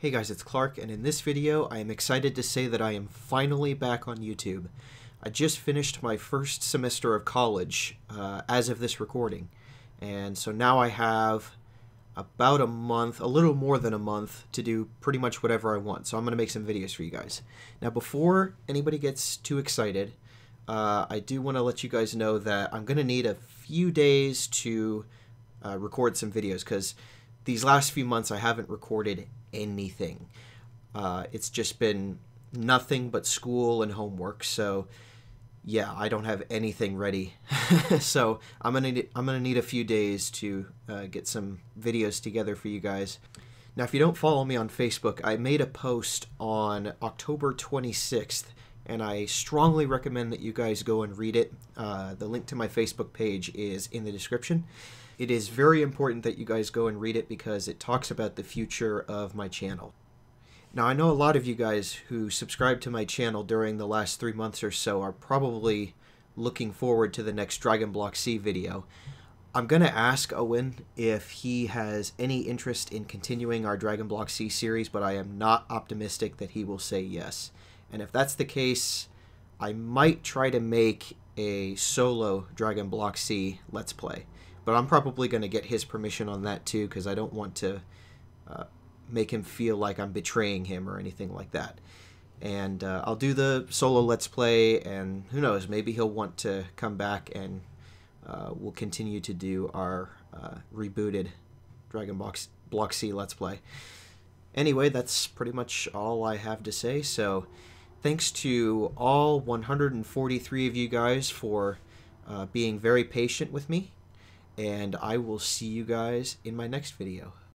Hey guys, it's Klark, and in this video, I am excited to say that I am finally back on YouTube. I just finished my first semester of college uh, as of this recording, and so now I have about a month, a little more than a month, to do pretty much whatever I want. So I'm going to make some videos for you guys. Now, before anybody gets too excited, uh, I do want to let you guys know that I'm going to need a few days to uh, record some videos because these last few months I haven't recorded anything. Uh, it's just been nothing but school and homework. So yeah, I don't have anything ready. so I'm gonna need, I'm gonna need a few days to uh, get some videos together for you guys. Now, if you don't follow me on Facebook, I made a post on October 26th, and I strongly recommend that you guys go and read it. Uh, the link to my Facebook page is in the description it is very important that you guys go and read it because it talks about the future of my channel. Now, I know a lot of you guys who subscribed to my channel during the last three months or so are probably looking forward to the next Dragon Block C video. I'm going to ask Owen if he has any interest in continuing our Dragon Block C series, but I am not optimistic that he will say yes. And if that's the case, I might try to make a solo Dragon Block C Let's Play. But I'm probably going to get his permission on that too because I don't want to uh, make him feel like I'm betraying him or anything like that. And uh, I'll do the solo Let's Play, and who knows, maybe he'll want to come back and uh, we'll continue to do our uh, rebooted Dragon Box Block C Let's Play. Anyway, that's pretty much all I have to say. So, thanks to all 143 of you guys for uh, being very patient with me and I will see you guys in my next video.